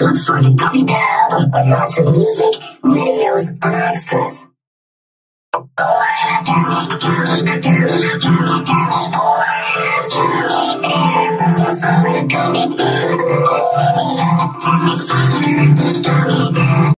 Look for the Gummy Bear album with lots of music, videos, and extras. Oh, I'm a gummy, gummy, gummy, gummy, gummy, boy. I'm a gummy bear. I'm a gummy bear.